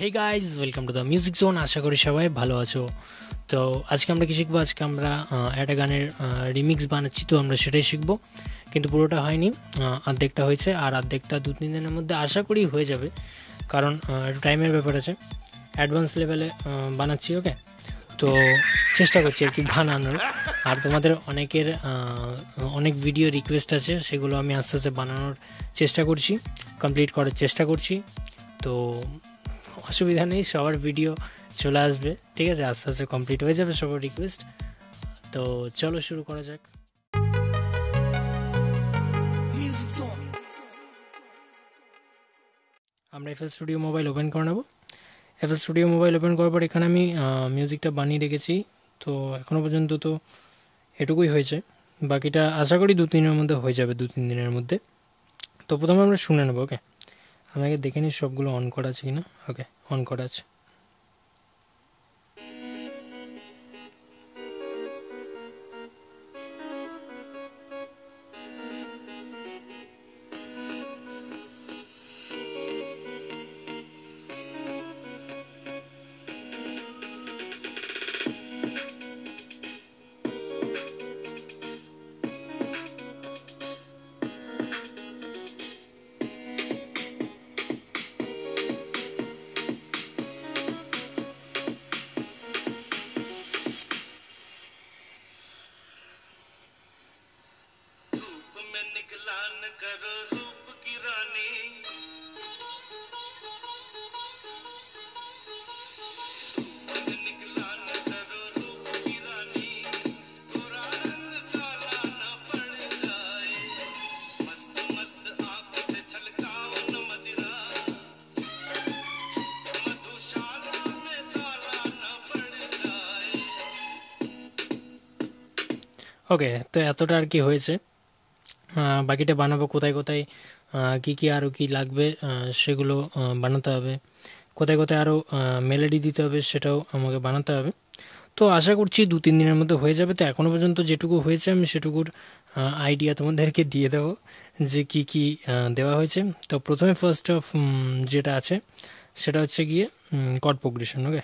Hey guys welcome to the music zone আশা করি সবাই ভালো আছো। তো আজকে আমরা কি শিখব? আজকে আমরা একটা গানের রিমিক্স বানাচ্ছি, তো আমরা সেটাই শিখব। কিন্তু পুরোটা হয়নি অর্ধেকটা হয়েছে, আর অর্ধেকটা দু তিন দিনের মধ্যে আশা করি হয়ে যাবে। কারণ একটু টাইমের ব্যাপার আছে। অ্যাডভান্স লেভেলে বানাচ্ছি ওকে তো চেষ্টা করছি আর কি বানানোর। আর তোমাদের অনেকের অনেক ভিডিও রিকোয়েস্ট আছে, সেগুলো আমি আস্তে আস্তে বানানোর চেষ্টা করছি কমপ্লিট করার চেষ্টা করছি। তো অসুবিধা নেই সবার ভিডিও চলে আসবে। ঠিক আছে আস্তে আস্তে কমপ্লিট হয়ে যাবে সবার রিকোয়েস্ট তো চলো শুরু করা যাক। আমরা এফএল স্টুডিও মোবাইল ওপেন করে নেব। এফএল স্টুডিও মোবাইল ওপেন করার পর এখানে আমি মিউজিকটা বানিয়ে রেখেছি। তো এখনও পর্যন্ত তো এটুকুই হয়েছে। বাকিটা আশা করি দু তিনের মধ্যে হয়ে যাবে দু তিন দিনের মধ্যে। তো প্রথমে আমরা শুনে নেব ওকে আমি আগে দেখে নিই সবগুলো অন করা আছে কি না ওকে অন করা আছে। ওকে তো এতটা আর কি হয়েছে। বাকিটা বানাবো কোথায় কোথায় কি কি আরও কি লাগবে সেগুলো বানাতে হবে। কোথায় কোথায় আরও মেলোডি দিতে হবে সেটাও আমাকে বানাতে হবে। তো আশা করছি দু তিন দিনের মধ্যে হয়ে যাবে। তো এখনও পর্যন্ত যেটুকু হয়েছে আমি সেটুকুর আইডিয়া তোমাদেরকে দিয়ে দেবো যে কি কি দেওয়া হয়েছে। তো প্রথমে ফার্স্ট অফ যেটা আছে সেটা হচ্ছে গিয়ে কড প্রোগ্রেশন ওকে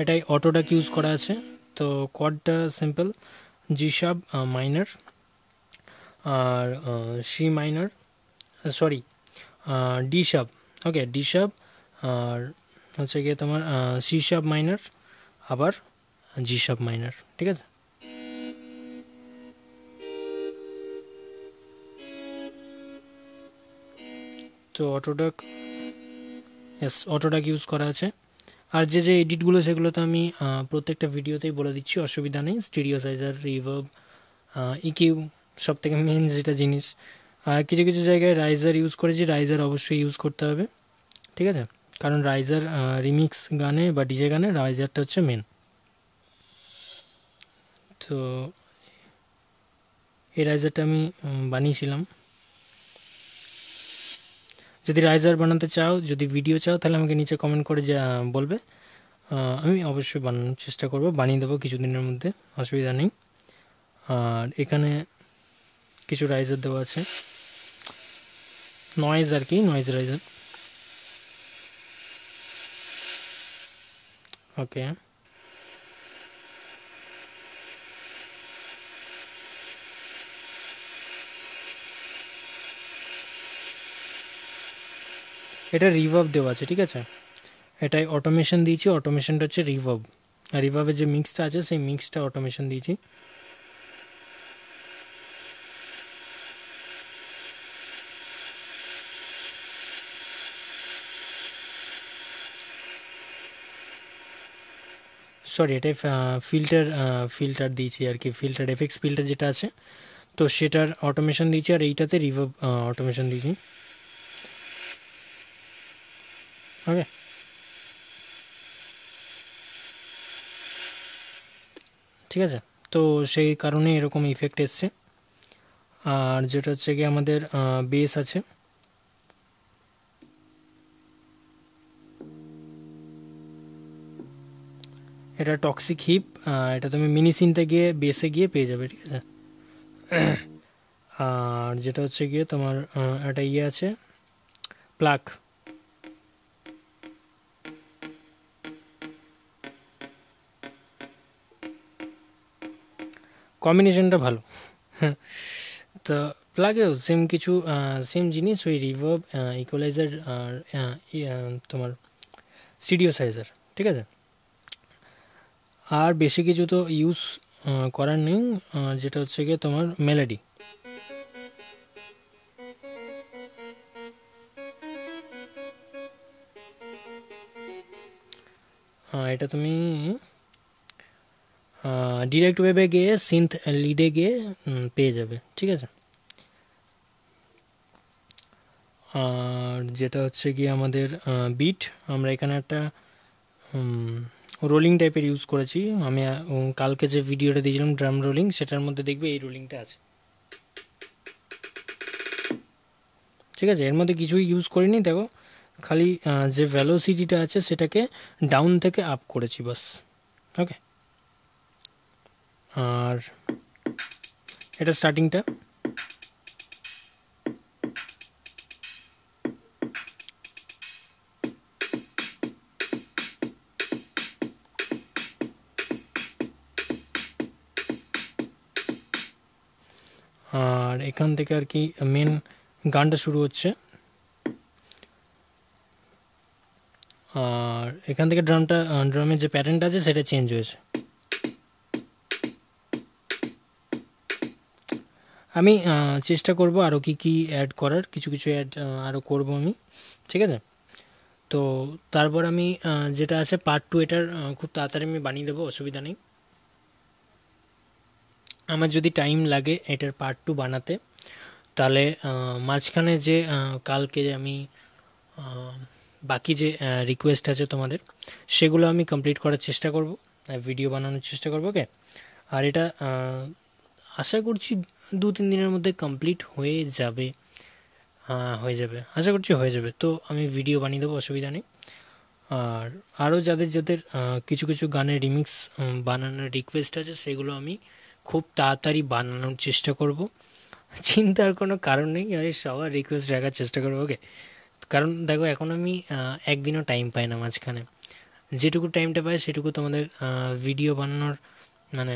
এটাই অটোডাক ইউজ করা আছে। তো কডটা সিম্পল জি শাব মাইনার আর C minor sorry D sharp okay D sharp আর হচ্ছে গিয়ে তোমার সি শাব মাইনার আবার জি শাব মাইনার ঠিক আছে? তো অটোডাক এস অটোডাক ইউজ করা আছে। আর যে যে এডিটগুলো সেগুলো তো আমি প্রত্যেকটা ভিডিওতেই বলে দিচ্ছি, অসুবিধা নেই। স্টুডিও সাইজার রিভার্ব ইকিউ সব থেকে মেন যেটা জিনিস। আর কিছু কিছু জায়গায় রাইজার ইউজ করেছি রাইজার অবশ্যই ইউজ করতে হবে, ঠিক আছে? কারণ রাইজার রিমিক্স গানে বা ডিজে গানে রাইজারটা হচ্ছে মেন তো এই রাইজারটা আমি বানিয়েছিলাম। যদি রাইজার বানাতে চাও, যদি ভিডিও চাও, তাহলে আমাকে নিচে কমেন্ট করে যা, বলবে। আমি অবশ্যই বানানোর চেষ্টা করব, বানিয়ে দেবো কিছুদিনের মধ্যে, অসুবিধা নেই। আর এখানে কিছু রাইজার দেওয়া আছে। নয়েজ আর কি নয়েজ রাইজার ওকে এটা রিভার্ভ দেওয়া আছে, ঠিক আছে? এটাই অটোমেশন দিয়েছি অটোমেশনটা হচ্ছে রিভার্ভ আর রিভার্বের যে মিক্সটা আছে, সেই মিক্সটা অটোমেশন দিয়েছি। সরি এটাই ফিল্টার ফিল্টার দিয়েছি আর কি ফিল্টার এফেক্স ফিল্টার যেটা আছে, তো সেটার অটোমেশন দিয়েছি আর এইটাতে রিভার্ব অটোমেশন দিয়েছি। ওকে ঠিক আছে। তো সেই কারণে এরকম ইফেক্ট এসছে। আর যেটা হচ্ছে কি আমাদের বেস আছে। এটা টক্সিক হিপ এটা তুমি মিনি সিনতে গিয়ে বেসে গিয়ে পেয়ে যাবে, ঠিক আছে? আর যেটা হচ্ছে গিয়ে তোমার একটা ইয়ে আছে প্লাগ কম্বিনেশনটা ভালো। তো প্লাগেও সেম কিছু সেম জিনিস ওই রিভার্ব ইকুয়ালাইজার আর তোমার সিডিও সাইজার ঠিক আছে? আর বেশি কিছু তো ইউজ করার নেই যেটা হচ্ছে গিয়ে তোমার মেলোডি এটা তুমি ডিরেক্ট ওয়েবে গিয়ে সিন্থ লিডে গিয়ে পেয়ে যাবে, ঠিক আছে? আর যেটা হচ্ছে গিয়ে আমাদের বিট আমরা এখানে একটা রোলিং টাইপের ইউজ করেছি। আমি কালকে যে ভিডিওটা দিয়েছিলাম ড্রাম রোলিং সেটার মধ্যে দেখবে এই রোলিংটা আছে। ঠিক আছে? এর মধ্যে কিছুই ইউজ করিনি, দেখো। খালি যে ভ্যালোসিটিটা আছে, সেটাকে ডাউন থেকে আপ করেছি, বাস। ওকে আর এটা স্টার্টিংটা আর এখান থেকে আর কি মেন গানটা শুরু হচ্ছে। আর এখান থেকে ড্রামটা ড্রামের যে প্যাটার্নটা আছে, সেটা চেঞ্জ হয়েছে। আমি চেষ্টা করব আরও কি কি অ্যাড করার, কিছু কিছু অ্যাড আরও করব আমি, ঠিক আছে? তো তারপর আমি যেটা আছে পার্ট টু এটার খুব তাড়াতাড়ি আমি বানিয়ে দেবো, অসুবিধা নেই। আমার যদি টাইম লাগে এটার পার্ট টু বানাতে, তাহলে মাঝখানে যে কালকে আমি বাকি যে রিকোয়েস্ট আছে তোমাদের, সেগুলো আমি কমপ্লিট করার চেষ্টা করব ভিডিও বানানোর চেষ্টা করব ওকে আর এটা আশা করছি দু তিন দিনের মধ্যে কমপ্লিট হয়ে যাবে। হ্যাঁ যাবে। আশা করছি হয়ে যাবে। তো আমি ভিডিও বানিয়ে দেবো, অসুবিধা নেই। আর আরও যাদের যাদের কিছু কিছু গানের রিমিক্স বানানোর রিকোয়েস্ট আছে, সেগুলো আমি খুব তাড়াতাড়ি বানানোর চেষ্টা করব। চিন্তার কোনো কারণ নেই, আমি সবার রিকোয়েস্ট রাখার চেষ্টা করব ওকে কারণ দেখো, এখন আমি একদিনও টাইম পাই না মাঝখানে। যেটুকু টাইমটা পাই, সেটুকু তোমাদের ভিডিও বানানোর মানে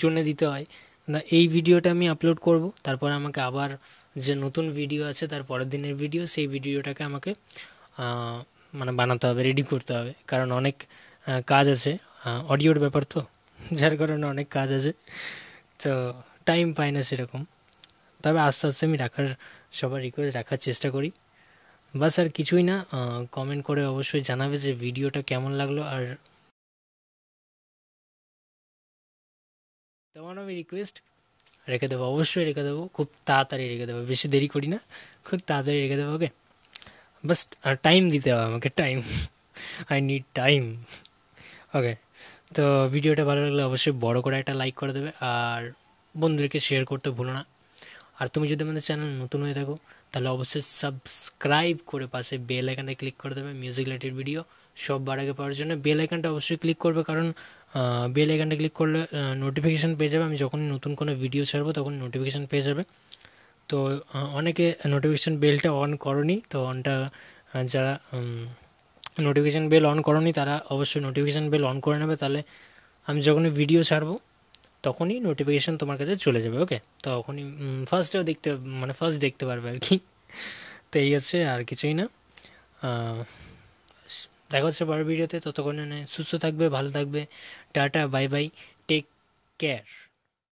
জন্য দিতে হয়। না, এই ভিডিওটা আমি আপলোড করব, তারপর আমাকে আবার যে নতুন ভিডিও আছে, তার পরের দিনের ভিডিও সেই ভিডিওটাকে আমাকে মানে বানাতে হবে রেডি করতে হবে। কারণ অনেক কাজ আছে অডিওর ব্যাপার তো, যার কারণে অনেক কাজ আছে। তো টাইম পাই না সেরকম। তবে আস্তে আস্তে আমি রাখার, সবার রিকোয়েস্ট রাখার চেষ্টা করি। বাস আর কিছুই না কমেন্ট করে অবশ্যই জানাবে যে ভিডিওটা কেমন লাগল, আর আমি রিকোয়েস্ট রেখে দেবো, অবশ্যই রেখে দেবো। খুব তাড়াতাড়ি রেখে দেবো, বেশি দেরি করি না। খুব তাড়াতাড়ি রেখে দেবো ওকে বাস টাইম দিতে হবে আমাকে time I need time okay তো ভিডিওটা ভালো লাগলে অবশ্যই বড় করে একটা লাইক করে দেবে, আর বন্ধুদেরকে শেয়ার করতে ভুলো না। আর তুমি যদি আমাদের চ্যানেল নতুন হয়ে থাকো, তাহলে অবশ্যই সাবস্ক্রাইব করে পাশে বেল আইকনটা ক্লিক করে দেবে মিউজিক রিলেটেড ভিডিও সববার আগে পাওয়ার জন্য। বেল আইকনটা অবশ্যই ক্লিক করবে, কারণ বেল আইকনটা ক্লিক করলে নোটিফিকেশান পেয়ে যাবে। আমি যখনই নতুন কোনো ভিডিও ছাড়বো, তখন নোটিফিকেশান পেয়ে যাবে। তো অনেকে নোটিফিকেশান বেলটা অন করনি, তো অনটা যারা নোটিফিকেশান বেল অন করনি, তারা অবশ্যই নোটিফিকেশান বেল অন করে নেবে। তাহলে আমি যখনই ভিডিও ছাড়বো, তখনই নোটিফিকেশান তোমার কাছে চলে যাবে ওকে তখনই ফার্স্টেও দেখতে মানে ফার্স্ট দেখতে পারবে আর কি। তো এই হচ্ছে আর কিছুই না। দেখা হচ্ছে পরের ভিডিওতে। ততক্ষণে সুস্থ থাকবে ভালো থাকবে। Tata bye bye take care